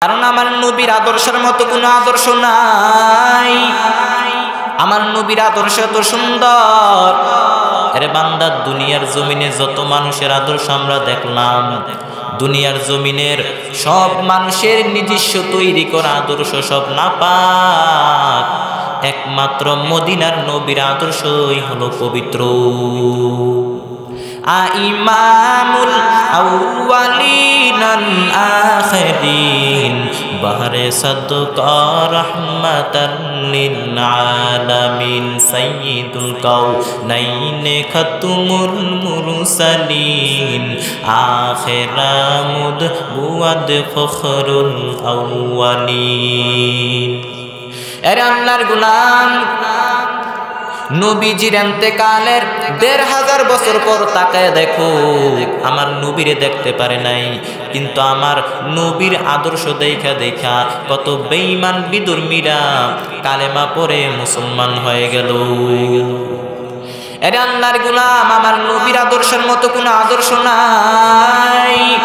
কারণ আমার নবীর আদর্শের মতো কোনো আদর্শ নাই। আমার নবীর আদর্শ এত সুন্দর। আরে বান্দার দুনিয়ার জমিনে যত মানুষের আদর্শ আমরা দেখলাম, দুনিয়ার জমিনের সব মানুষের নিজস্ব তৈরি করা আদর্শ সব না পাক। একমাত্র মদিনার নবীর আদর্শই হলো পবিত্র। আইমামুল আউয়ালিনাল আখিরিন বাহরে সাদকা রহমাতাল লিল আলামিন সাইয়্যিদুল কাউনাইন খাতুমুল মুরসালিন। আখিরামুদ বুয়াদ ফখরুল আউয়ালিন। এর আল্লাহর গোলাম নবীজির এন্তেকালের দেড় হাজার বছর পর তাকায় দেখো, আমার নবীরে দেখতে পারে নাই। কিন্তু আমার নবীর আদর্শ দেখা দেখা কত বেঈমান বিদুর্মীরা কালেমা পরে মুসলমান হয়ে গেল। এরে আল্লাহর গুলাম, আমার নবীর আদর্শের মতো কোনো আদর্শ নাই।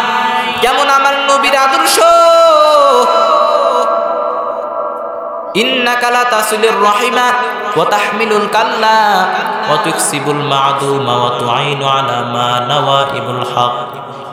কেমন আমার নবীর আদর্শ? ইন্নাকা লা তাসিলুর রাহিমা। ওয়া তাহমিলুল কাল্লা ওয়া তুকসিবুল মা'দুমা ওয়া তু'ইনু আলা মা নাওয়াইবুল হক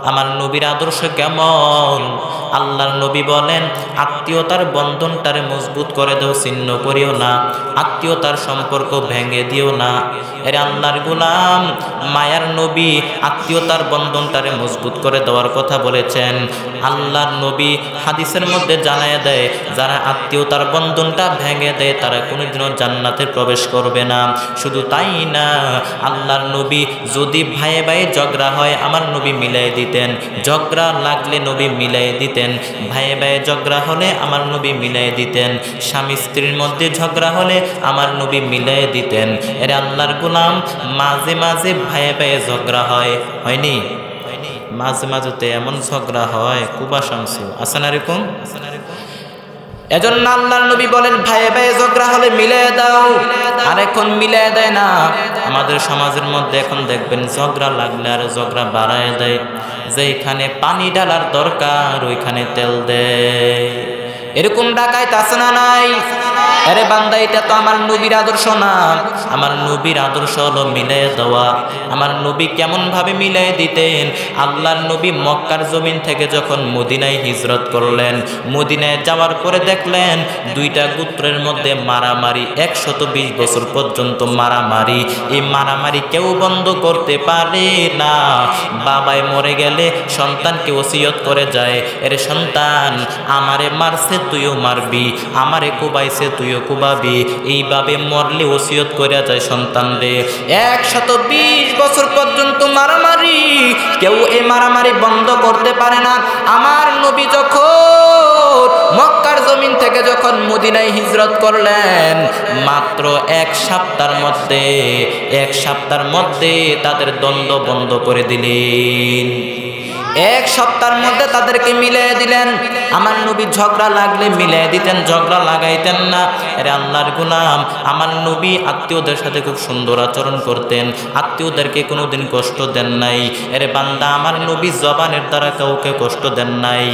আমার নবীর আদর্শ কেমন? আল্লাহর নবী বলেন, আত্মীয়তার বন্ধনটারে মজবুত করে দেও, ছিন্ন করিও না। আত্মীয়তার সম্পর্ক ভেঙে দিও না। এর আল্লাহর গুলাম, মায়ার নবী আত্মীয়তার বন্ধনটারে মজবুত করে দেওয়ার কথা বলেছেন। আল্লাহর নবী হাদিসের মধ্যে জানায় দেয়, যারা আত্মীয়তার বন্ধনটা ভেঙে দেয়, তারা কোনোদিনও জান্নাতে প্রবেশ করবে না। শুধু তাই না, আল্লাহর নবী যদি ভাইয়ে ভাইয়ে ঝগড়া হয়, আমার নবী মিলাই দিতেন ঝগড়া লাগলে নবী মিলাই দিতেন। ভাইয়ে ভাইয়ে ঝগড়া হলে আমার নবী মিলাই দিতেন। স্বামী স্ত্রীর মধ্যে ঝগড়া হলে আমার নবী মিলাই দিতেন। এর আল্লাহর গোলাম, মাঝে মাঝে ভাইয়ে ভাইয়ে ঝগড়া হয়। হয়নি? মাঝে মাঝেতে এমন ঝগড়া হয় কুবা শামসু আসেন এরকম? এজন্য নবী বলেন, ভাইয়ে ভাইয়ে ঝগড়া হলে মিলে দাও। আর এখন মিলে দেয় না। আমাদের সমাজের মধ্যে এখন দেখবেন ঝগড়া লাগলে আর ঝগড়া বাড়ায় দেয়। যেখানে পানি ডালার দরকার ওইখানে তেল দেয়। এরকম ডাকায় তাসনা নাই? আরে বান্দা, এটা তো আমার নবীর আদর্শ না। আমার নবীর আদর্শ হলো মিলাই দেওয়া। আমার নবী কেমন ভাবে মিলাই দিতেন? আল্লাহর নবী মক্কার জমিন থেকে যখন মদিনায় হিজরত করলেন, মদিনায় যাওয়ার পরে দেখলেন দুইটা গোত্রের মধ্যে মারামারি, একশত বিশ বছর পর্যন্ত মারামারি। এই মারামারি কেউ বন্ধ করতে পারে না। বাবায় মরে গেলে সন্তানকে ওসিয়ত করে যায়। এর সন্তান, আমারে মারছে, তুইও মারবি। আমারে কুবাইছে, তুইও কুবাবি এইভাবে মরলে ওসিয়ত করে যায় সন্তান একশত বিশ বছর পর্যন্ত মারামারি, কেউ এই মারামারি বন্ধ করতে পারে না। আমার নবী যখন মক্কার জমিন থেকে যখন মদিনায় হিজরত করলেন, মাত্র এক সপ্তাহের মধ্যে, এক সপ্তাহের মধ্যে তাদের দ্বন্দ্ব বন্ধ করে দিলেন। এক সপ্তাহের মধ্যে তাদেরকে মিলিয়ে দিলেন। আমার নবী ঝগড়া লাগলে মিলিয়ে দিতেন, ঝগড়া লাগাইতেন না। এরে আল্লাহর গুলাম, আমার নবী আত্মীয়দের সাথে খুব সুন্দর আচরণ করতেন, আত্মীয়দেরকে কোনোদিন কষ্ট দেন নাই। এরে বান্দা, আমার নবী জবানের দ্বারা কাউকে কষ্ট দেন নাই।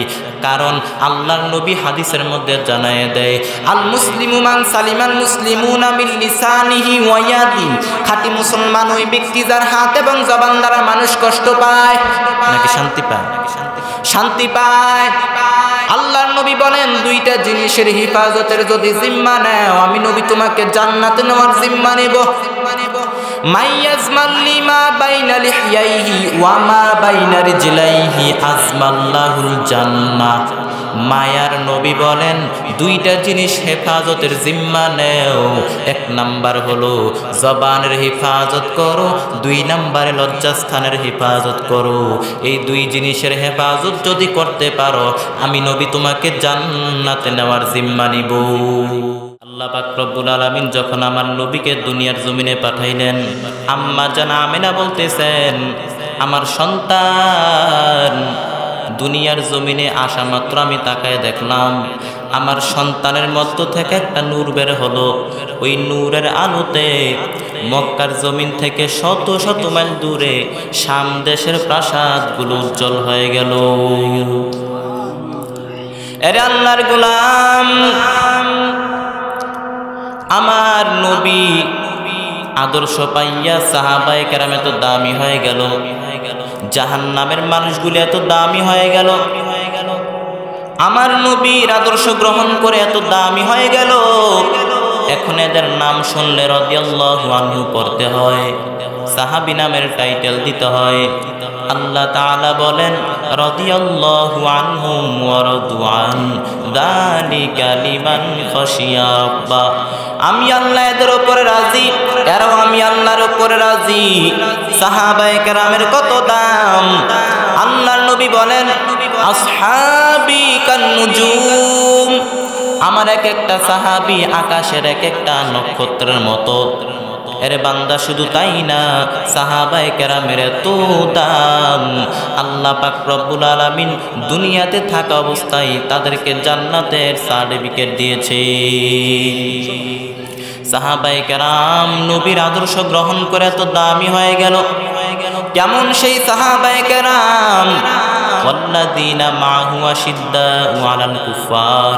কারণ আল্লাহর নবী হাদিসের মধ্যে জানায় দেয় আল মুসলিমু মান সালিমান মুসলিমুনা মিন লিসানিহি ওয়া ইয়াদি। খাঁটি মুসলমান ওই ব্যক্তি যার হাত এবং জবান দ্বারা মানুষ কষ্ট পায়, নাকি শান্তি পায়? শান্তি পায়। আল্লাহর নবী বলেন, দুইটা জিনিসের হিফাজতের যদি জিম্মা নেও, আমি নবী তোমাকে জান্নাতে নেওয়ার জিম্মা নেব। মাইয়াজমাল লিমা বাইনা লিহিয়াইহি ওয়া মা বাইনা রিজলাইহি আজমাল্লাহুল জান্নাহ। মায়ার নবী বলেন, দুইটা জিনিস হেফাজতের জিম্মা নেও। এক নাম্বার হলো জবানের হেফাজত করো, দুই নাম্বারে লজ্জাস্থানের হেফাজত করো। এই দুই জিনিসের হেফাজত যদি করতে পারো, আমি নবী তোমাকে জান্নাতে নেওয়ার জিম্মা নিব। যখন আমার নবীকে দুনিয়ার জমিনে পাঠাইলেন, আম্মা জানা বলতেছেন, আমার সন্তান দুনিয়ার জমিনে আসা মাত্র আমি তাকায় দেখলাম, আমার সন্তানের মধ্য থেকে একটা নূর বের হলো। ওই নূরের আলোতে মক্কার জমিন থেকে শত শত মাইল দূরে শাম দেশের প্রাসাদগুলো উজ্জ্বল হয়ে গেল। এরে আল্লাহর গোলাম, আমার নবী আদর্শ পাইয়া সাহাবাই কেরামে তো দামি হয়ে গেল। জাহান নামের মানুষগুলি এত দামি হয়ে গেল। আমার নবীর আদর্শ গ্রহণ করে এত দামি হয়ে গেল। এখন এদের নাম শুনলে আনহু পড়তে হয়। সাহাবি নামের টাইটেল দিতে হয়। আল্লাহ তাআলা বলেন, রদিয়াল্লাহু আনহুম ওয়া আমি আল্লাহ এদের ওপরে রাজি, এরাও আমি আল্লাহর উপরে রাজি। সাহাবায়ে কেরামের কত দাম? আল্লাহর নবী বলেন, আসহাবি আমার এক একটা সাহাবি আকাশের এক একটা নক্ষত্রের মতো। এর বান্দা শুধু তাই না সাহাবায়ে কেরামের এত দাম আল্লাহ পাক রব্বুল আলামিন দুনিয়াতে থাকা অবস্থায় তাদেরকে জান্নাতের সার্টিফিকেট দিয়েছে সাহাবায়ে কেরাম নবীর আদর্শ গ্রহণ করে এত দামি হয়ে গেল কেমন সেই সাহাবায়ে কেরাম والذين معه أشداء على الكفار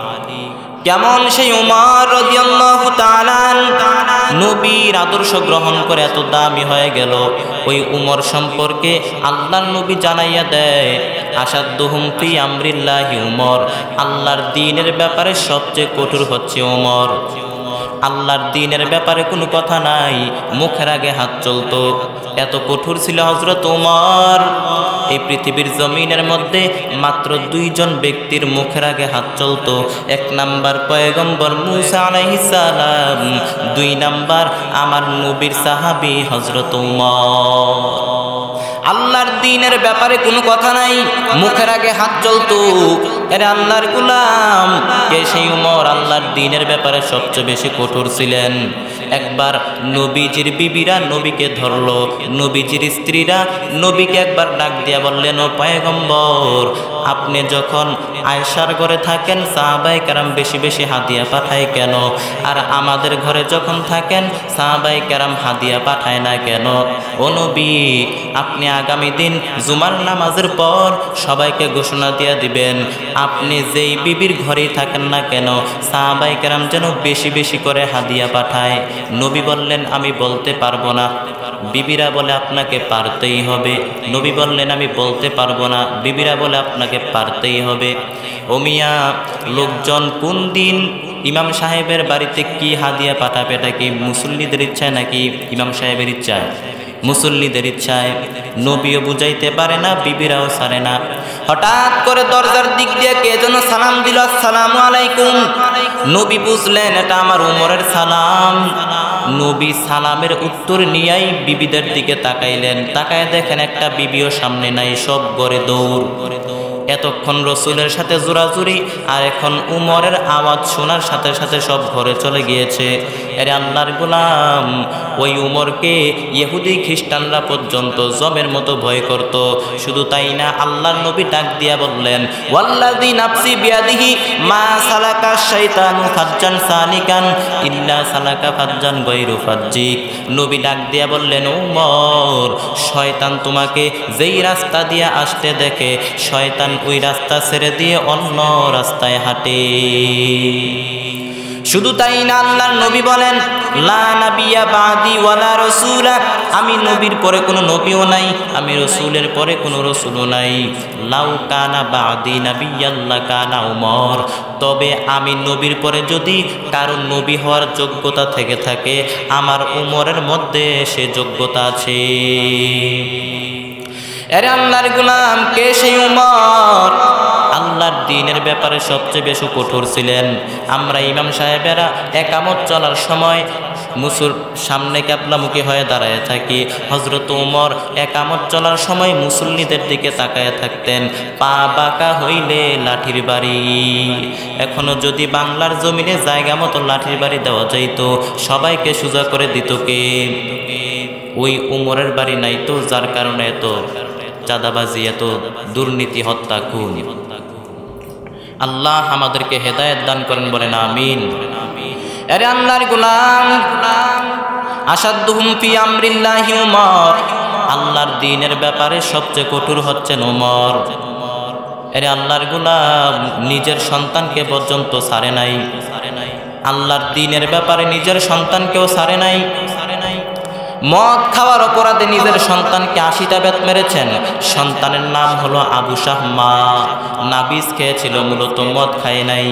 কেমন সেই উমার নবীর আদর্শ গ্রহণ করে এত দামি হয়ে গেল। ওই উমর সম্পর্কে আল্লাহর নবী জানাইয়া দেয় আসাদুহুম আমরিল্লাহি উমর। আল্লাহর দিনের ব্যাপারে সবচেয়ে কঠোর হচ্ছে উমর। আল্লাহর দিনের ব্যাপারে কোনো কথা নাই। মুখের আগে হাত চলতো। এত কঠোর ছিল হজরত উমর। এই পৃথিবীর জমিনের মধ্যে মাত্র দুইজন ব্যক্তির মুখের আগে হাত চলতো। এক নাম্বার পয়গম্বর মুসা আলাইহিস সালাম, দুই নাম্বার আমার নবীর সাহাবী হজরত উমর। আল্লাহর দিনের ব্যাপারে কোনো কথা নাই। মুখের আগে হাত চলতো। এর আল্লাহর গুলাম, কে সেই উমর আল্লাহর দিনের ব্যাপারে সবচেয়ে বেশি কঠোর ছিলেন? একবার নবীজির বিবিরা নবীকে ধরলো, নবীজির স্ত্রীরা নবীকে একবার ডাক দিয়া বললেন, ও পয়গম্বর আপনি যখন আয়সার ঘরে থাকেন সাহাবাই কারাম বেশি বেশি হাদিয়া পাঠায় কেন? আর আমাদের ঘরে যখন থাকেন সাহাবাই কারাম হাদিয়া পাঠায় না কেন? ও নবী, আপনি আগামী দিন জুমার নামাজের পর সবাইকে ঘোষণা দিয়ে দিবেন, আপনি যেই বিবির ঘরেই থাকেন না কেন সাহাবাই কেরাম যেন বেশি বেশি করে হাদিয়া পাঠায়। নবী বললেন, আমি বলতে পারব না। বিবিরা বলে আপনাকে পারতেই হবে। নবী বললেন, আমি বলতে পারব না। বিবিরা বলে আপনাকে পারতেই হবে। ওমিয়া লোকজন কোন দিন ইমাম সাহেবের বাড়িতে কি হাদিয়া পাঠাবে এটা কি মুসল্লিদের ইচ্ছায় নাকি ইমাম সাহেবের ইচ্ছায়? মুসল্লিদের ইচ্ছায়। নবীও বুঝাইতে পারে না, বিবিরাও সারে না। হঠাৎ করে দরজার দিক দিয়ে কে যেন সালাম দিল, আসসালামু আলাইকুম। নবী বুঝলেন, এটা আমার উমরের সালাম। নবী সালামের উত্তর নিয়াই বিবিদের দিকে তাকাইলেন। তাকায় দেখেন একটা বিবিও সামনে নাই, সব গড়ে দৌড়। এতক্ষণ রসুলের সাথে জোরাজুরি আর এখন উমরের আওয়াজ শোনার সাথে সাথে সব ঘরে চলে গিয়েছে। এরে আল্লাহর গোলাম, ওই উমরকে ইহুদি খ্রিস্টানরা পর্যন্ত জমের মতো ভয় করত। শুধু তাই না, আল্লাহর নবী ডাক দিয়া বললেন বিয়াদিহি মা সালাকা সালাকা ফাজ্জান নবী ডাক দিয়া বললেন, উমর, শয়তান তোমাকে যেই রাস্তা দিয়ে আসতে দেখে, শয়তান ওই রাস্তা ছেড়ে দিয়ে অন্য রাস্তায় হাঁটে। শুধু তাই না আল্লাহর নবী বলেন, লা নাবিয়া বাদি ওয়ালা রসুলা আমি নবীর পরে কোনো নবীও নাই, আমি রসুলের পরে কোনো রসুলও নাই। লাউ কানা বাদি নাবিয়াল্লা কানা উমর তবে আমি নবীর পরে যদি কারও নবী হওয়ার যোগ্যতা থেকে থাকে, আমার উমরের মধ্যে সে যোগ্যতা আছে। এরে আল্লাহর গুলাম, কে সেই উমর? আল্লাহর দিনের ব্যাপারে সবচেয়ে বেশি কঠোর ছিলেন। আমরা ইমাম সাহেবেরা একামত চলার সময় মুসুর সামনে ক্যাপলামুখী হয়ে দাঁড়ায় থাকি। হজরত উমর একামত চলার সময় মুসল্লিদের দিকে তাকায় থাকতেন। পা বাঁকা হইলে লাঠির বাড়ি। এখনও যদি বাংলার জমিনে জায়গা মতো লাঠির বাড়ি দেওয়া যাইতো, সবাইকে সোজা করে দিত কে? ওই উমরের বাড়ি নাই তো, যার কারণে এত চাঁদাবাজি, এত দুর্নীতি, হত্যা, খুন। আল্লাহ আমাদেরকে হেদায়ত দান করেন, বলেন আমিন। আরে আল্লাহর গোলাম, আসাদুহুম ফি আমরিল্লাহি উমর। আল্লাহর দিনের ব্যাপারে সবচেয়ে কঠোর হচ্ছেন উমর। আরে আল্লাহর গোলাম, নিজের সন্তানকে পর্যন্ত সারে নাই। আল্লাহর দিনের ব্যাপারে নিজের সন্তানকেও সারে নাই। মদ খাওয়ার অপরাধে নিজের সন্তানকে আশিটা বেত মেরেছেন। সন্তানের নাম হলো আবু শাহ মা নাবিজ খেয়েছিল, মূলত মদ খায় নাই।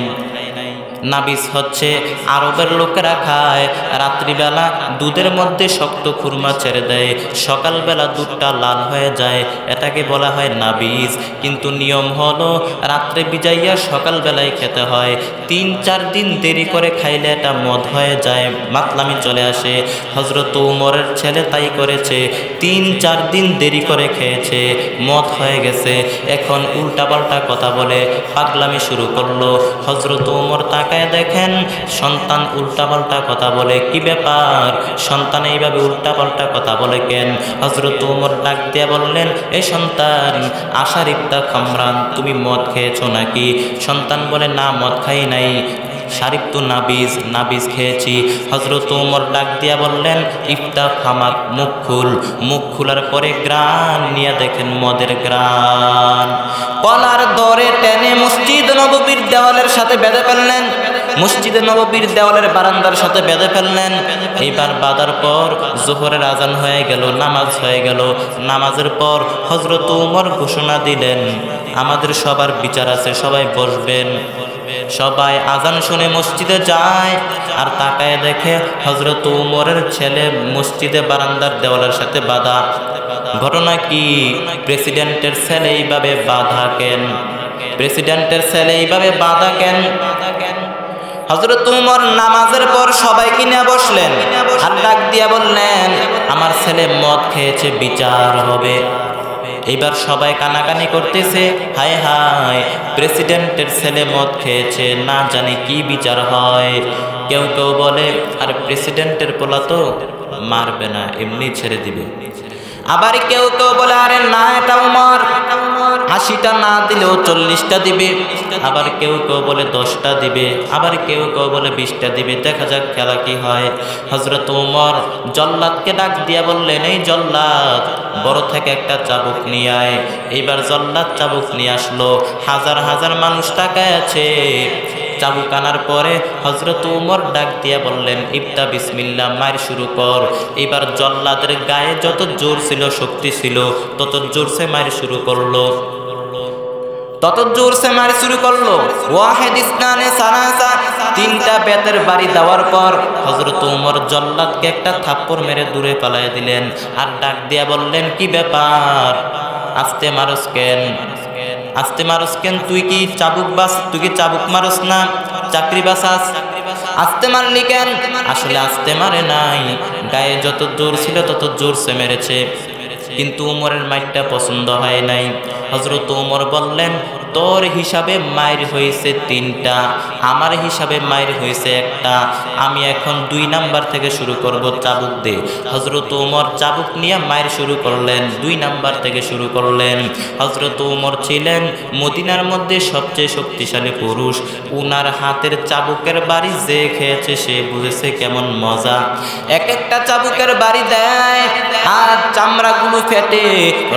নাবিস হচ্ছে। আরবের লোকেরা খায়। রাত্রিবেলা দুধের মধ্যে শক্ত খুরমা ছেড়ে দেয়। সকালবেলা দুধটা লাল হয়ে যায়। এটাকে বলা হয় নাবিস। কিন্তু নিয়ম হলো, রাত্রে বিজাইয়া সকালবেলায় খেতে হয়। তিন, চার দিন দেরি করে খাইলে এটা মদ হয়ে যায়। মাতলামি চলে আসে। হজরত উমরের ছেলে তাই করেছে। তিন, চার দিন দেরি করে খেয়েছে। মদ হয়ে গেছে। এখন উল্টাপাল্টা কথা বলে পাগলামি শুরু করল। হজরত উমর তাকে তাকায় দেখেন, সন্তান উল্টাপাল্টা কথা বলে কি ব্যাপার? সন্তান এইভাবে উল্টাপাল্টা কথা বলে কেন? হজরত উমর ডাক দিয়া বললেন, এ সন্তান, আশার ইফতা খামরান, তুমি মদ খেয়েছো নাকি? সন্তান বলে, না, মদ খাই নাই। শারিফ তো নাবিজ নাবিজ খেয়েছি। হজরত উমর ডাক দিয়া বললেন, ইফতা ফামাক মুখ খুল। মুখ খোলার পরে গ্রান নিয়ে দেখেন মদের গ্রান। কলার দরে টেনে মসজিদ নববীর দেওয়ালের সাথে বেঁধে ফেললেন। মসজিদে নববীর দেওয়ালের বারান্দার সাথে বেঁধে ফেললেন। এইবার বাদার পর জোহরের আজান হয়ে গেল, নামাজ হয়ে গেল। নামাজের পর হজরত উমর ঘোষণা দিলেন, আমাদের সবার বিচার আছে, সবাই বসবেন। সবাই আজান শুনে মসজিদে যায় আর তাকায় দেখে হজরত উমরের ছেলে মসজিদে বারান্দার দেওয়ালের সাথে বাধা। ঘটনা কি? প্রেসিডেন্টের ছেলে এইভাবে বাধা কেন? প্রেসিডেন্টের ছেলে এইভাবে বাধা কেন? হজরত উমর নামাজের পর সবাই কিনে বসলেন। আর ডাক দিয়া বললেন, আমার ছেলে মদ খেয়েছে, বিচার হবে। এবার সবাই কানাকানি করতেছে। হায় হায়, প্রেসিডেন্টের ছেলে মদ খেয়েছে, না জানি কি বিচার হয়। কেউ কেউ বলে, আর প্রেসিডেন্টের পোলা তো মারবে না, এমনি ছেড়ে দিবে। আবার কেউ কেউ বলে, আরে না, এটা উমর। আশিটা না দিলেও চল্লিশটা দিবে। আবার কেউ কেউ বলে, দশটা দিবে। আবার কেউ কেউ বলে, বিশটা দিবে। দেখা যাক খেলা কি হয়। হজরত উমর জল্লাদকে ডাক দিয়া বললেন, এই জল্লাদ, বড় থেকে একটা চাবুক নিয়ে আয়। এইবার জল্লাদ চাবুক নিয়ে আসলো। হাজার হাজার মানুষ টাকায় আছে। চাবুক আনার পরে হজরত উমর ডাক দিয়া বললেন, ইবতা বিসমিল্লা মার শুরু কর। এবার জল্লাদের গায়ে যত জোর ছিল, শক্তি ছিল, তত জোরসে মার শুরু করল। তত জোরসে মারি শুরু করল। ওয়াহেদ ইসনানে সানাসা তিনটা বেতের বাড়ি দেওয়ার পর হজরত উমর জল্লাদকে একটা থাপ্পড় মেরে দূরে পালাই দিলেন আর ডাক দিয়া বললেন, কি ব্যাপার? আস্তে মারস কেন? আস্তে মারস কেন? তুই কি চাবুক বাস? তুই কি চাবুক মারস না? চাকরি বাসাস? আসতে মারলি কেন? আসলে আসতে মারে নাই। গায়ে যত জোর ছিল তত জোরসে মেরেছে। কিন্তু উমরের মাইকটা পছন্দ হয় নাই। হজরত উমর বললেন তোর হিসাবে মায়ের হয়েছে তিনটা, আমার হিসাবে মায়ের হয়েছে একটা। আমি এখন দুই নাম্বার থেকে শুরু করব চাবুক দে হজরত উমর চাবুক নিয়ে মায়ের শুরু করলেন, দুই নাম্বার থেকে শুরু করলেন। হজরত উমর ছিলেন মদিনার মধ্যে সবচেয়ে শক্তিশালী পুরুষ। উনার হাতের চাবুকের বাড়ি যে খেয়েছে সে বুঝেছে কেমন মজা। এক একটা চাবুকের বাড়ি দেয় আর চামড়াগুলো ফেটে,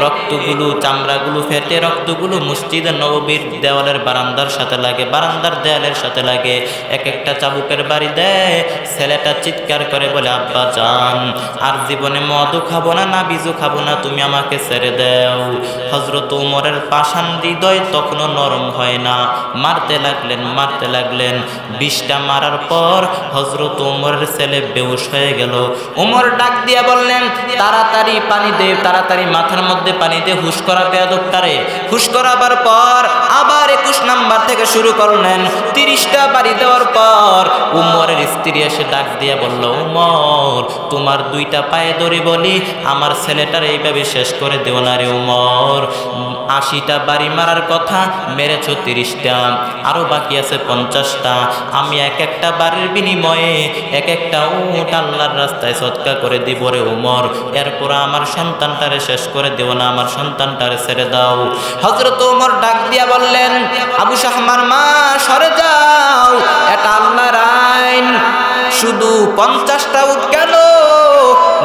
রক্তগুলো, চামড়াগুলো ফেটে, রক্তগুলো মসজিদে নববীর দেওয়ালের বারান্দার সাথে লাগে, বারান্দার দেওয়ালের সাথে লাগে এক একটা চাবুকের বাড়ি দেয়, ছেলেটা চিৎকার করে বলে, আব্বা যান, আর জীবনে মদও খাব না না বিজু খাব না, তুমি আমাকে ছেড়ে দাও। হজরত উমরের পাষাণ হৃদয় তখনও নরম হয় না। মারতে লাগলেন মারতে লাগলেন। বিষটা মারার পর হজরত উমরের ছেলে বেউস হয়ে গেল। উমর ডাক দিয়ে বললেন, তাড়াতাড়ি পানি দে, তাড়াতাড়ি মাথার মধ্যে পানি দে, হুশ করা বেয়াদবটারে। হুশ করাবার পর আবার একুশ নাম্বার থেকে শুরু করলেন। তিরিশটা বাড়ি দেওয়ার পর উমরের স্ত্রী এসে ডাক দিয়ে বলল, উমর, তোমার দুইটা পায়ে দড়ি বলি, আমার ছেলেটার এইভাবে শেষ করে দেও না রে উমর। আশিটা বাড়ি মারার কথা, মেরেছ তিরিশটা আরও বাকি আছে পঞ্চাশটা। আমি এক একটা বাড়ির বিনিময়ে এক একটা উট আল্লাহর রাস্তায় সৎকা করে দিব রে উমর। এরপর আমার সন্তানটারে শেষ করে দেব না, আমার সন্তানটারে ছেড়ে দাও। হজরত উমর ডাক দিয়া বললেন, আবু শাহমার মা সরে যাও, এটা আল্লাহর আইন। শুধু পঞ্চাশটা উঠ কেন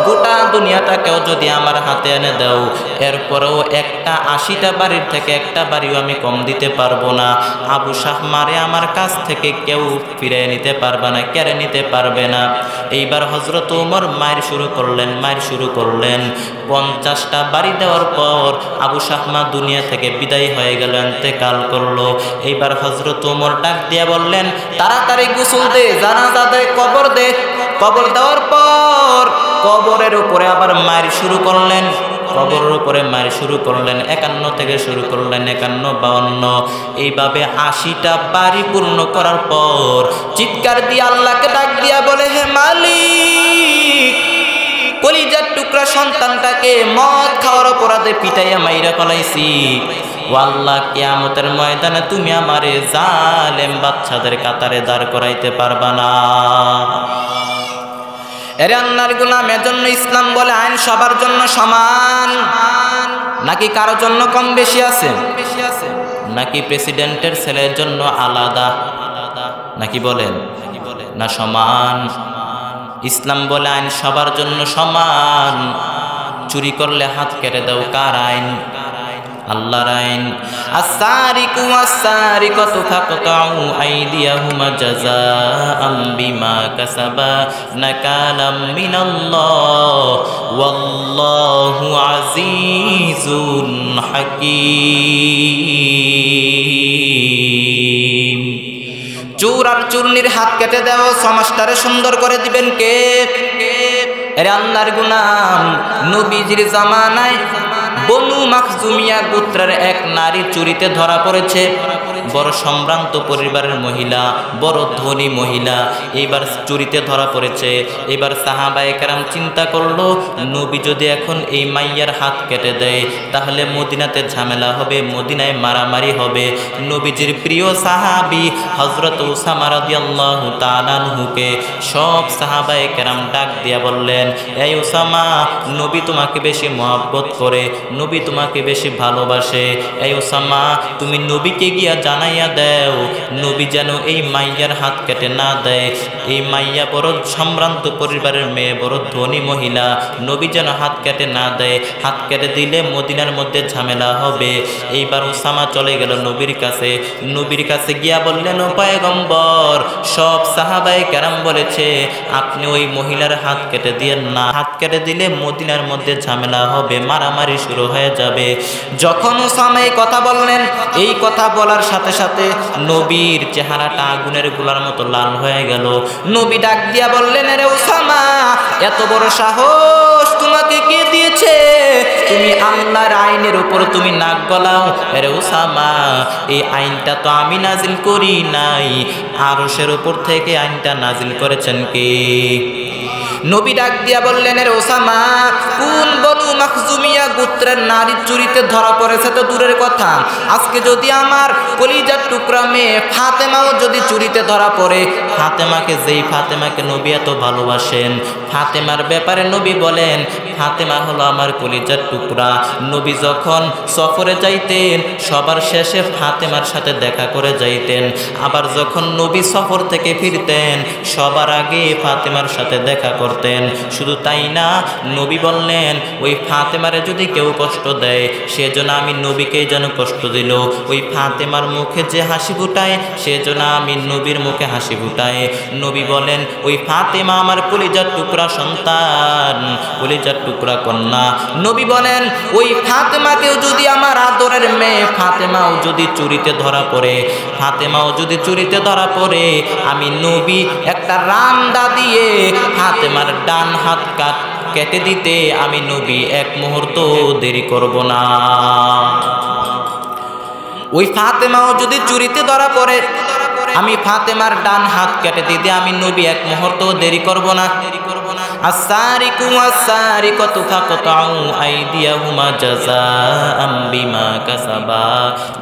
গোটা দুনিয়াটাকেও যদি আমার হাতে এনে দাও, এরপরেও একটা আশিটা বাড়ির থেকে একটা বাড়িও আমি কম দিতে পারব না। আবু শাহ মারে আমার কাছ থেকে কেউ ফিরে নিতে পারবে না, কেড়ে নিতে পারবে না। এইবার হজরত উমর মায়ের শুরু করলেন, মায়ের শুরু করলেন। পঞ্চাশটা বাড়ি দেওয়ার পর আবু শাহমা দুনিয়া থেকে বিদায় হয়ে গেল কাল করল। এইবার হজরত উমর ডাক দিয়া বললেন, তাড়াতাড়ি গোসল দে, জানাজা দে, কবর দে। কবর দেওয়ার পর কবরের উপরে আবার মায়ের শুরু করলেন। কবরের উপরে মায়ের শুরু করলেন, একান্ন থেকে শুরু করলেন, একান্ন, বাউন্ন। এইভাবে আশিটা বাড়ি পূর্ণ করার পর চিৎকার দিয়ে আল্লাহকে ডাক দিয়া বলে, হে মালিক, কলিজার টুকরা সন্তানটাকে মদ খাওয়ার অপরাধে পিটাইয়া মাইরা ফলাইছি। ও আল্লাহ কিয়ামতের ময়দানে তুমি আমারে জালেম বাচ্চাদের কাতারে দাঁড় করাইতে পারবা না। এরে আল্লাহর গুলাম, এজন্য ইসলাম বলে আইন সবার জন্য সমান। নাকি কারও জন্য কম বেশি আছে? নাকি প্রেসিডেন্টের ছেলের জন্য আলাদা? নাকি বলেন? না, সমান। ইসলাম বলে আইন সবার জন্য সমান। চুরি করলে হাত কেটে দাও, কার আইন? আল্লাহর আইন। আসারিকু আসারিকাতু ফাকতাউ আইদিয়াহুমা জাযাআম বিমা কাসাবা নাকালাম মিনাল্লাহ। ওয়াল্লাহু আজিজুন হাকীম। চোর আর চূর্ণির হাত কেটে দাও, সমাজটারে সুন্দর করে দিবেন কে? এরে আল্লাহর গুনাম, নবীজির জামানায় বনু মাখজুমিয়া গোত্রের এক নারী চুরিতে ধরা পড়েছে। বড় সম্ভ্রান্ত পরিবারের মহিলা, বড় ধনী মহিলা। এইবার চুরিতে ধরা পড়েছে। এবার সাহাবায়ে চিন্তা করল, নবী যদি এখন এই মাইয়ার হাত কেটে দেয়, তাহলে মদিনাতে ঝামেলা হবে, মদিনায় মারামারি হবে। নবীজির প্রিয় সাহাবি হজরত উসামা রাদিয়াল্লাহু তাআলাহুকে সব সাহাবায়ে কেরাম ডাক দিয়া বললেন, এই উসামা, নবী তোমাকে বেশি মহব্বত করে, নবী তোমাকে বেশি ভালোবাসে। এই ওসামা তুমি নবীকে গিয়া জানাইয়া দেও। নবী যেন এই মাইয়ার হাত কেটে না দেয়। এই মাইয়া বড় সম্ভ্রান্ত পরিবারের মেয়ে, বড় ধনী মহিলা। নবী যেন হাত কেটে না দেয়। হাত কেটে দিলে মদিনার মধ্যে ঝামেলা হবে। এইবার ওসামা চলে গেল নবীর কাছে। নবীর কাছে গিয়া বললেন পায়গম্বর, সব সাহাবাই কেরাম বলেছে, আপনি ওই মহিলার হাত কেটে দিয়েন না। হাত কেটে দিলে মদিনার মধ্যে ঝামেলা হবে, মারামারি শুরু হয়ে যাবে। যখন ওসামা এই কথা বললেন, এই কথা বলার সাথে সাথে সাথে নবীর চেহারাটা আগুনের গোলার মতো লাল হয়ে গেল। নবী ডাক দিয়া বললেন রে ওসামা, এত বড় সাহস তোমাকে কে দিয়েছে? তুমি আল্লাহর আইনের উপর তুমি নাক গলাও। আরে ওসামা, এই আইনটা তো আমি নাজিল করি নাই। আরশের উপর থেকে আইনটা নাজিল করেছেন কে? নবী ডাক দিয়া বললেন রে ওসামা, কোন মাখজুমিয়া গোত্রের নারী চুরিতে ধরা পড়েছে তো দূরের কথা। আজকে যদি আমার কলিজার টুকরা মেয়ে ফাতেমাও যদি চুরিতে ধরা পড়ে, ফাতেমাকে যেই ফাতেমাকে নবী এত ভালোবাসেন, ফাতেমার ব্যাপারে নবী বলেন ফাতেমা হলো আমার কলিজার টুকরা। নবী যখন সফরে যাইতেন, সবার শেষে ফাতেমার সাথে দেখা করে যাইতেন। আবার যখন নবী সফর থেকে ফিরতেন, সবার আগে ফাতেমার সাথে দেখা করতেন। শুধু তাই না, নবী বললেন, ওই ফাতেমারে যদি কেউ কষ্ট দেয় সেজন্য আমি নবীকেই যেন কষ্ট দিল। ওই ফাতেমার মুখে যে হাসি ফুটায় সেজন্য আমি নবীর মুখে হাসি ফুটায়। নবী বলেন, ওই ফাতেমা আমার কলিজার টুকরা সন্তান। কলিজার টুকরা কন্যা। নবী বলেন, ওই ফাতেমাকেও যদি আমার আদরের মেয়ে ফাতেমাও যদি চুরিতে ধরা পড়ে, ফাতেমাও যদি চুরিতে ধরা পড়ে, আমি নবী একটা রান্দা দিয়ে ফাতেমার ডান হাত কাট কেটে দিতে আমি নবী এক মুহূর্ত দেরি করব না। ওই ফাতেমাও যদি চুরিতে ধরা পড়ে, আমি ফাতেমার ডান হাত কেটে দিতে আমি নবী এক মুহূর্ত দেরি করব না। দেরি আসারিকু আসারিকতু ফাকতাউ আইদিয়াহুমা জাযাআম বিমা কাসাবা।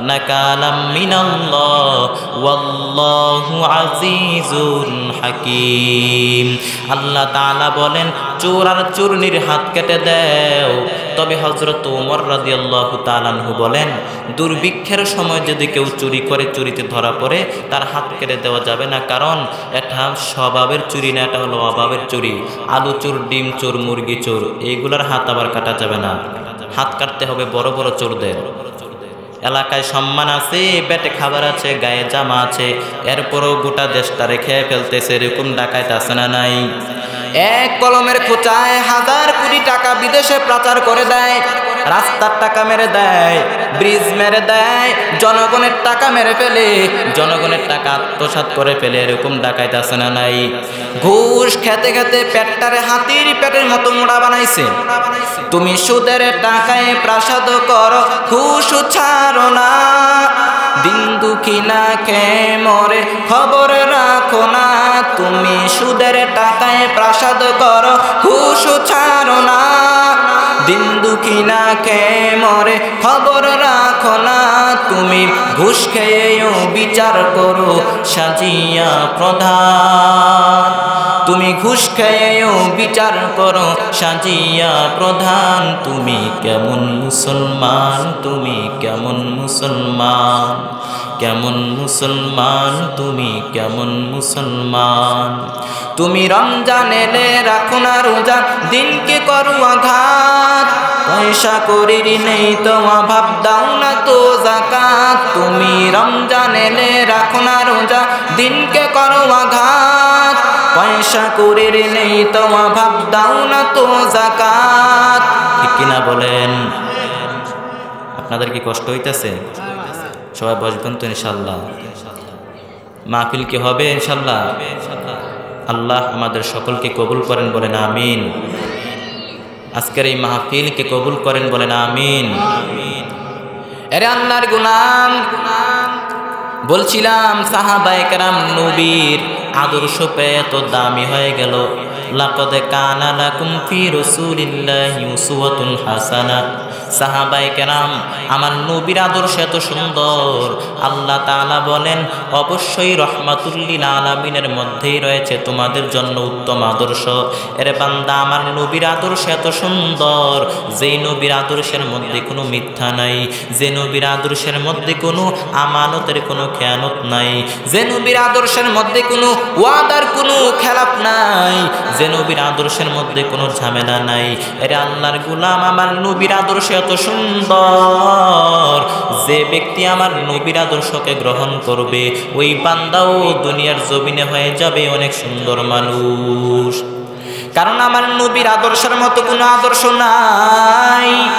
নাকালাম মিনাল্লাহ ওয়াল্লাহু আজিজুন হাকিম। আল্লাহ তাআলা বলেন, চোর আর চূর্ণির হাত কেটে দেও। তবে হজরত ওমর রাজি আল্লাহ তালানহু বলেন, দুর্ভিক্ষের সময় যদি কেউ চুরি করে চুরিতে ধরা পড়ে, তার হাত কেটে দেওয়া যাবে না। কারণ এটা স্বভাবের চুরি না, এটা হলো অভাবের চুরি। আলু চোর, ডিম চোর, মুরগি চোর, এইগুলার হাত আবার কাটা যাবে না। হাত কাটতে হবে বড় বড় চোরদের। এলাকায় সম্মান আছে, পেটে খাবার আছে, গায়ে জামা আছে। এরপরও গোটা দেশটা রেখে ফেলতেছে, এরকম ডাকাইতে আছে না নাই? এক কলমের খোঁচায় হাজার কোটি টাকা বিদেশে প্রচার করে দেয়, রাস্তার টাকা মেরে দেয়, ব্রিজ মেরে দেয়, জনগণের টাকা মেরে ফেলে, জনগণের টাকা আত্মসাত করে ফেলে, এরকম ডাকাইতে আছে না নাই? ঘুষ খেতে খেতে পেটটারে হাতির পেটের মতো মোড়া বানাইছে। তুমি সুদের টাকায় প্রাসাদ কর, ঘুষ ছাড়ো না। দিন দুঃখী না কে মরে, খবর রাখো না। তুমি সুদের টাকায় প্রাসাদ কর, ঘুষ ছাড়ো না। দিন দুঃখী না খেয়ে মরে? খবর রাখো না তুমি। ঘুষ খেয়েও বিচার করো, সাজিয়া প্রধান। তুমি ঘুষ খেয়েও বিচার করো, সাজিয়া প্রধান। তুমি কেমন মুসলমান, তুমি কেমন মুসলমান। কেমন মুসলমান, তুমি কেমন মুসলমান? তুমি রমজান এলে রাখো না রোজা দিনকে করো আঘাত? পয়সা করির নেই তো অভাব, দাও না তো জাকাত তুমি রমজান এলে রাখো না রোজা দিনকে করো আঘাত? পয়সা করির নেই তো অভাব, দাও না তো জাকাত ঠিক কিনা বলেন? আপনাদের কি কষ্ট হইতেছে? সবাই বসবেন তো ইনশাল্লাহ মাহফিল কি হবে ইনশাল্লাহ আল্লাহ আমাদের সকলকে কবুল করেন বলেন, আমিন। আজকের এই মাহফিলকে কবুল করেন বলেন, আমিন। আল্লাহর গুলাম, বলছিলাম সাহাবাইকরাম নবীর আদর্শ পেয়ে এত দামি হয়ে গেল। লাকদ কানা লাকুম ফি রাসূলিল্লাহি উসওয়াতুন হাসানা সাহাবাই কেরাম, আমার নবীর আদর্শ এত সুন্দর। আল্লাহ তাআলা বলেন, অবশ্যই রহমাতুল্লিল আলামিনের মধ্যেই রয়েছে তোমাদের জন্য উত্তম আদর্শ। এর বান্দা, আমার নবীর আদর্শ এত সুন্দর। যেই নবীর আদর্শের মধ্যে কোনো মিথ্যা নাই, যে নবীর আদর্শের মধ্যে কোনো আমানতের কোনো খেয়ানত নাই, যে নবীর আদর্শের মধ্যে কোনো ওয়াদার কোনো খেলাপ নাই যে নবীর আদর্শের মধ্যে কোনো ঝামেলা নাই। এরে আল্লাহর গুলাম আমার নবীর আদর্শ এত সুন্দর। যে ব্যক্তি আমার নবীর আদর্শকে গ্রহণ করবে, ওই বান্দাও দুনিয়ার জমিনে হয়ে যাবে অনেক সুন্দর মানুষ। কারণ আমার নবীর আদর্শের মতো কোনো আদর্শ নাই।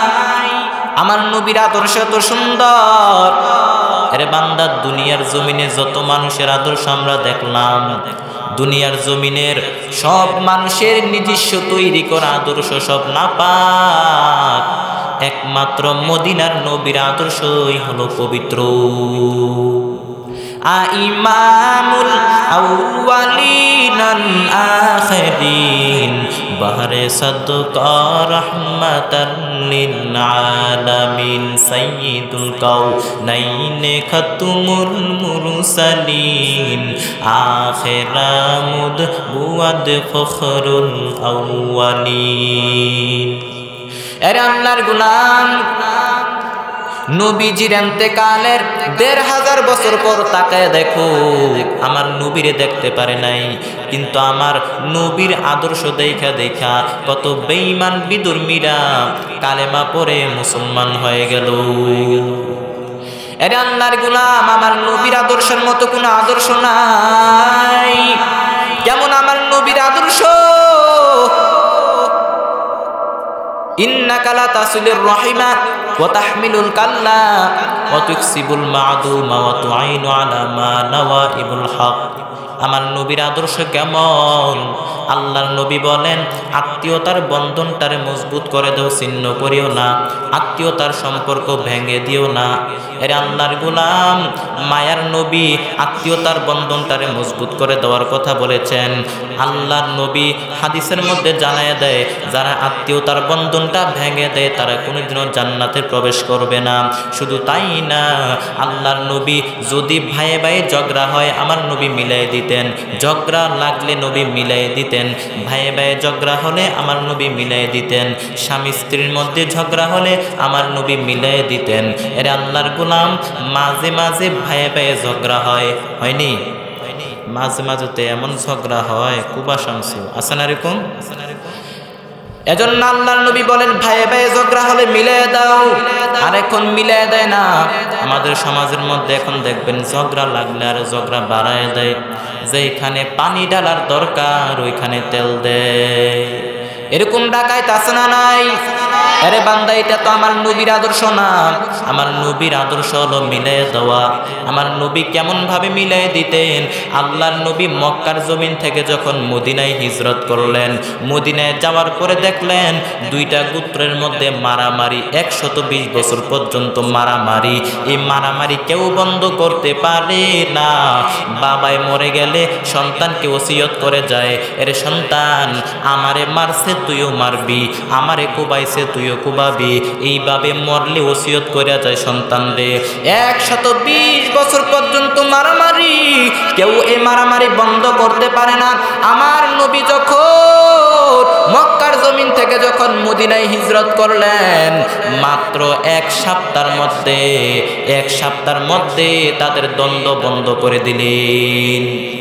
আমার নবীর আদর্শ এত সুন্দর। আরে বান্দার দুনিয়ার জমিনে যত মানুষের আদর্শ আমরা দেখলাম, দুনিয়ার জমিনের সব মানুষের নিজস্ব তৈরি করা আদর্শ সব না পাক। একমাত্র মদিনার নবীর আদর্শই হলো পবিত্র। আইমামুল আউয়ালিনাল আখিরিন। বাহরে সাদকা রাহমাতাল লিল আলামিন সাইয়্যিদুল কাউনাইন খাতুমুল মুরসালিন আখিরামুদ বুয়াদ ফখরুল আউয়ালিন। এর আল্লাহর গুলাম। নবীজির এতেকালের দেড় হাজার বছর পর তাকায় দেখো, আমার নবীরে দেখতে পারে নাই। কিন্তু আমার নবীর আদর্শ দেখা দেখা কত বেঈমান বিদুর্মীরা কালেমা পরে মুসলমান হয়ে গেল। আমার নবীর আদর্শের মতো কোনো আদর্শ নাই। কেমন আমার নবীর আদর্শ ইন্নাকা লা তাসিলুর রাহিমা ওয়া তাহমিলুল কাল্লা ওয়া তুকসিবুল মা'দুমা ওয়া মা আমার নবীর আদর্শ কেমন? আল্লাহর নবী বলেন, আত্মীয়তার বন্ধনটার মজবুত করে দেও, ছিন্ন করিও না। আত্মীয়তার সম্পর্ক ভেঙে দিও না। এর আল্লাহর গুলাম, মায়ার নবী আত্মীয়তার বন্ধনটারে মজবুত করে দেওয়ার কথা বলেছেন। আল্লাহর নবী হাদিসের মধ্যে জানায় দেয়, যারা আত্মীয়তার বন্ধনটা ভেঙে দেয়, তারা কোনোদিনও জান্নাতে প্রবেশ করবে না। শুধু তাই না, আল্লাহর নবী যদি ভাইয়ে ভাইয়ে ঝগড়া হয়, আমার নবী মিলাই দিতেন ঝগড়া লাগলে নবী মিলাই দিতেন। ভাইয়ে ভাইয়ে ঝগড়া হলে আমার নবী মিলাই দিতেন। স্বামী স্ত্রীর মধ্যে ঝগড়া হলে আমার নবী মিলাই দিতেন। এর আল্লাহর গোলাম, মাঝে মাঝে ভাইয়ে ভাইয়ে ঝগড়া হয়। হয়নি? মাঝে মাঝেতে এমন ঝগড়া হয় কুবা শামসু আসেন এরকম এজন্য আল্লাহর নবী বলেন ভাইয়ে ভাইয়ে ঝগড়া হলে মিলে দাও। আর এখন মিলে দেয় না। আমাদের সমাজের মধ্যে এখন দেখবেন ঝগড়া লাগলে আর ঝগড়া বাড়ায় দেয়। যেখানে পানি ডালার দরকার ওইখানে তেল দেয়। এরকম ডাকায় তাসনা নাই? আরে বান্দা, এটা তো আমার নবীর আদর্শ না। আমার নবীর আদর্শ হলো মিলাই দেওয়া। আমার নবী কেমন ভাবে মিলাই দিতেন? আল্লাহর নবী মক্কার জমিন থেকে যখন মদিনায় হিজরত করলেন, মদিনায় যাওয়ার পরে দেখলেন দুইটা গোত্রের মধ্যে মারামারি, একশত বিশ বছর পর্যন্ত মারামারি। এই মারামারি কেউ বন্ধ করতে পারে না। বাবায় মরে গেলে সন্তানকে ওসিয়ত করে যায়। এর সন্তান, আমারে মারছে, তুইও মারবি। আমারে কুবাইছে, তুইও কুবাবি, এইভাবে মরলে ওসিয়ত করে যায় সন্তান রে। একশত বিশ বছর পর্যন্ত মারামারি, কেউ এই মারামারি বন্ধ করতে পারে না। আমার নবী যখন মক্কার জমিন থেকে যখন মদিনায় হিজরত করলেন, মাত্র এক সপ্তাহের মধ্যে, এক সপ্তাহের মধ্যে তাদের দ্বন্দ্ব বন্ধ করে দিলেন।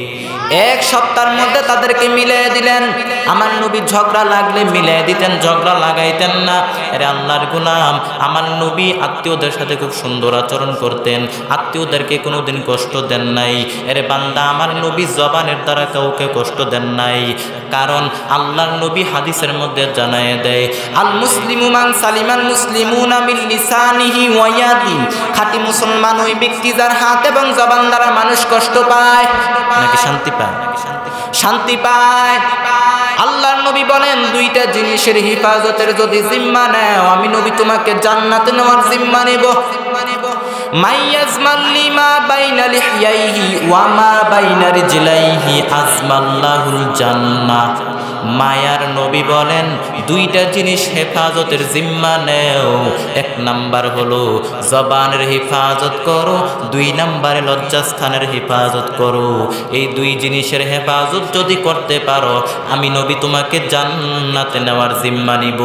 এক সপ্তাহের মধ্যে তাদেরকে মিলিয়ে দিলেন। আমার নবী ঝগড়া লাগলে মিলিয়ে দিতেন, ঝগড়া লাগাইতেন না। এরে আল্লাহর গুলাম, আমার নবী আত্মীয়দের সাথে খুব সুন্দর আচরণ করতেন। আত্মীয়দেরকে কোনোদিন কষ্ট দেন নাই। এরে বান্দা, আমার নবী জবানের দ্বারা কাউকে কষ্ট দেন নাই। কারণ আল্লাহর নবী হাদিসের মধ্যে জানায় দেয় আল মুসলিমু মান সালিমান মুসলিমুনা মিন লিসানিহি ওয়া ইয়াদি। খাঁটি মুসলমান ওই ব্যক্তি যার হাত এবং জবান দ্বারা মানুষ কষ্ট পায়। নাকি শান্তি পায় শান্তি পায়। আল্লাহর নবী বলেন, দুইটা জিনিসের হিফাজতের যদি জিম্মা নেও, আমি নবী তোমাকে জান্নাতে নেওয়ার জিম্মা নেব। জান্নাহ। মায়ার নবী বলেন, দুইটা জিনিস হেফাজতের জিম্মা নেও। এক নাম্বার হলো জবানের হেফাজত করো, দুই নাম্বারে লজ্জাস্থানের হেফাজত করো। এই দুই জিনিসের হেফাজত যদি করতে পারো, আমি নবী তোমাকে জান্নাতে নেওয়ার জিম্মা নিব।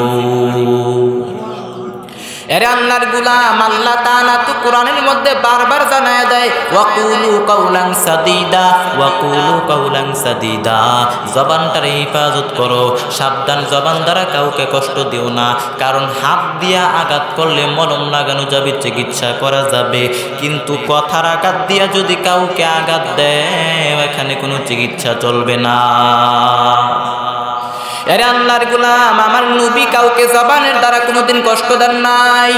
এরে আল্লাহর গুলাম, আল্লাহ তাআলা তো কোরআনের মধ্যে বারবার জানায় দেয়, ওয়াকুলু কাউলান সাদিদা, ওয়াকুলু কাউলান সাদিদা। জবানটার হিফাজত করো, সাবধান জবান দ্বারা কাউকে কষ্ট দিও না, কারণ হাত দিয়া আঘাত করলে মলম লাগানো যাবে, চিকিৎসা করা যাবে। কিন্তু কথার আঘাত দিয়া যদি কাউকে আঘাত দেয়, এখানে কোনো চিকিৎসা চলবে না। এরে আল্লাহর গুলাম, আমার নবী কাউকে জবানের দ্বারা কোনোদিন কষ্ট দেন নাই।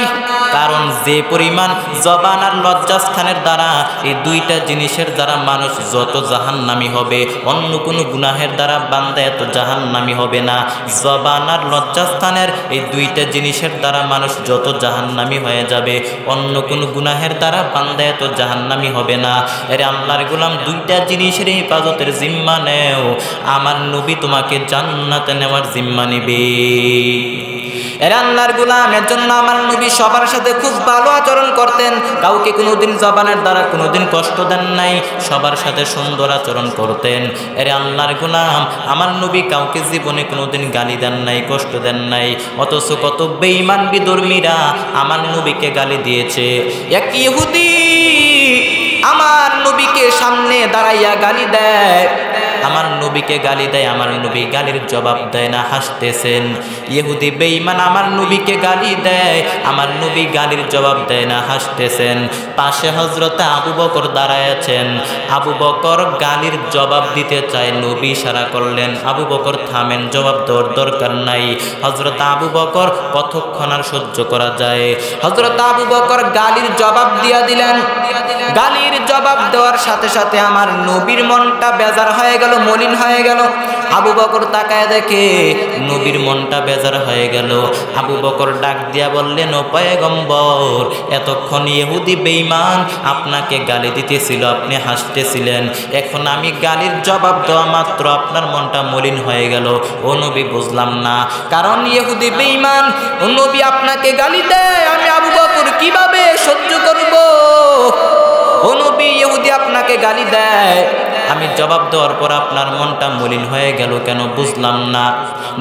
কারণ যে পরিমাণ জবান আর লজ্জাস্থানের দ্বারা এই দুইটা জিনিসের দ্বারা মানুষ যত জাহান্নামি হবে, অন্য কোনো গুনাহের দ্বারা বান্দা এত জাহান্নামি হবে না। জবান আর লজ্জাস্থানের এই দুইটা জিনিসের দ্বারা মানুষ যত জাহান্নামি হয়ে যাবে, অন্য কোনো গুনাহের দ্বারা বান্দা এত জাহান্নামি হবে না। এরে আল্লাহর গুলাম, দুইটা জিনিসের হেফাজতের জিম্মা নেও। আমার নবী তোমাকে জান্নাতে নেওয়ার জিম্মা নিবে। এর আল্লাহর গুলাম এর জন্য আমার নবী সবার সাথে খুব ভালো আচরণ করতেন। কাউকে কোনোদিন জবানের দ্বারা কোনোদিন কষ্ট দেন নাই, সবার সাথে সুন্দর আচরণ করতেন। এর আল্লাহর গুলাম, আমার নবী কাউকে জীবনে কোনোদিন গালি দেন নাই, কষ্ট দেন নাই। অথচ কত বেঈমান বিধর্মীরা আমার নবীকে গালি দিয়েছে। এক ইহুদি আমার নবীকে সামনে দাঁড়াইয়া গালি দেয়। আমার নবীকে গালি দেয়, আমার নবী গালির জবাব দেয় না, হাসতেছেন। ইহুদি বেঈমান আমার নবীকে গালি দেয়, আমার নবী গালির জবাব দেয় না, হাসতেছেন। পাশে হজরত আবু বকর দাঁড়ায়ছেন আবু বকর গালির জবাব দিতে চায়, নবী সারা করলেন, আবু বকর থামেন, জবাব দেওয়ার দরকার নাই। হজরত আবু বকর কতক্ষণ আর সহ্য করা যায়? হজরত আবু বকর গালির জবাব দিয়া দিলেন। গালির জবাব দেওয়ার সাথে সাথে আমার নবীর মনটা বেজার হয়ে গেল। গেল, মলিন হয়ে গেল। আবু বকর তাকায় দেখে নবীর মনটা বেজার হয়ে গেল। আবু বকর ডাক দিয়া বললেন, ও পয়গম্বর, এতক্ষণ ইহুদি বেঈমান আপনাকে গালি দিতেছিল, আপনি হাসতেছিলেন। এখন আমি গালির জবাব দেওয়া মাত্র আপনার মনটা মলিন হয়ে গেল। ও নবী, বুঝলাম না। কারণ ইহুদি বেঈমান, ও নবী আপনাকে গালি দেয়। আমি আবু বকর কীভাবে জবাব দেওয়ার পর আপনার মনটা মলিন হয়ে গেল কেন বুঝলাম না।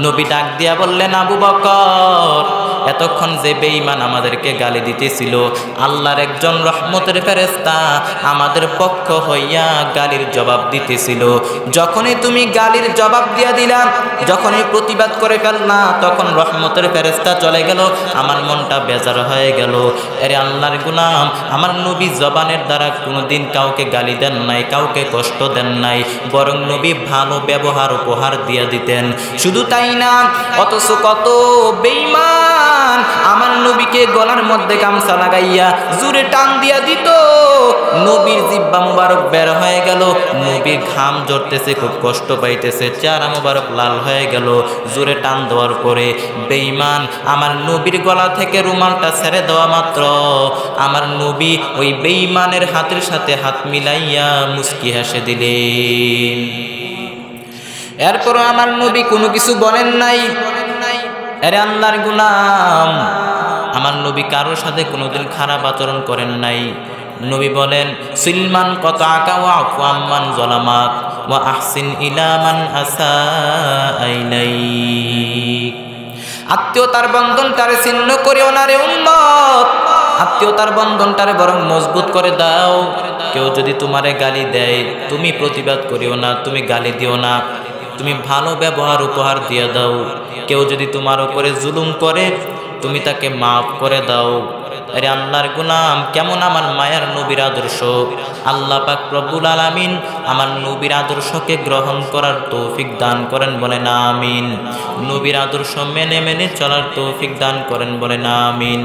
নবী ডাক দিয়া বললেন, আবু বকর এতক্ষণ যে বেঈমান আমাদেরকে গালি দিতেছিল, আল্লাহর একজন রহমতের ফেরেস্তা আমাদের পক্ষ হইয়া গালির জবাব দিতেছিল। যখনই তুমি গালির জবাব দিয়া দিলাম যখনই প্রতিবাদ করে ফেলনা তখন রহমতের ফেরেস্তা চলে গেল। আমার মনটা বেজার হয়ে গেল। এরে আল্লাহর গুনাম আমার নবী জবানের দ্বারা কোনোদিন কাউকে গালি দেন নাই, কাউকে কষ্ট দেন নাই, বরং নবী ভালো ব্যবহার, উপহার দিয়া দিতেন। শুধু তাই না, অথচ কত বেইমান আমার নবীকে গলার মধ্যে গামছা লাগাইয়া জুরে টান দিয়া দিত। নবীর জিব্বা মুবারক বের হয়ে গেল। নবীর ঘাম জড়তেছে খুব কষ্ট পাইতেছে, চেহারা মুবারক লাল হয়ে গেল। জোরে টান দেওয়ার পরে বেইমান আমার নবীর গলা থেকে রুমালটা ছেড়ে দেওয়া মাত্র। আমার নবী ওই বেইমানের হাতের সাথে হাত মিলাইয়া মুস্কি হাসে দিলেন। এরপরও আমার নবী কোনো কিছু বলেন নাই। এরে আল্লাহর গুলাম, আমার নবী কারোর সাথে কোনোদিন খারাপ আচরণ করেন নাই। নবী বলেন, সিলমান কত আকা ওয়া আফওয়াম্মান জলামাক ওয়া আহসিন ইলামান আসা আত্মীয়তার বন্ধনটারে ছিন্ন করিও না রে উন্মত আত্মীয়তার বন্ধনটারে বরং মজবুত করে দাও। কেউ যদি তোমারে গালি দেয়, তুমি প্রতিবাদ করিও না, তুমি গালি দিও না। তুমি ভালো ব্যবহার, উপহার দিয়ে দাও। কেউ যদি তোমার উপরে জুলুম করে, তুমি তাকে মাফ করে দাও। আরে আল্লাহর গুনাম, কেমন আমার মায়ার নবীর আদর্শ? আল্লাহ পাক প্রবুল আলামিন আমার নবীর আদর্শকে গ্রহণ করার তৌফিক দান করেন বলেন আমিন। নবীর আদর্শ মেনে মেনে চলার তৌফিক দান করেন বলেন আমিন।